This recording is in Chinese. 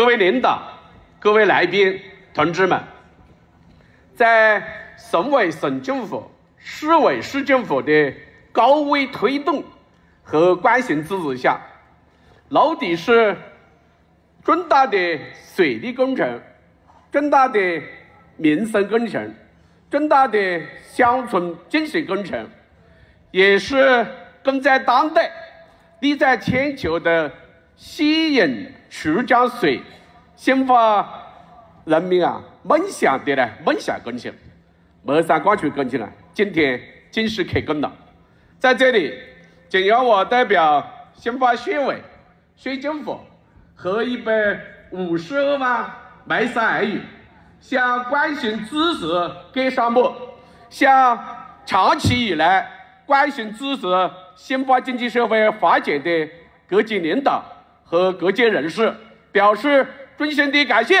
各位领导、各位来宾、同志们，在省委省政府、市委市政府的高位推动和关心支持下，娄底市重大的水利工程、重大的民生工程、重大的乡村建设工程，也是功在当代、利在千秋的吸引曲江水兴发人民啊梦想的呢梦想工程。眉山灌区工程啊，今天正式开工了。在这里，请让我代表兴发县委、县政府和一百五十二万眉山儿女，向关心支持该项目、向长期以来关心支持兴发经济社会发展的各级领导和各界人士表示衷心的感谢。